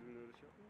Elmin'e öyle şey yapma.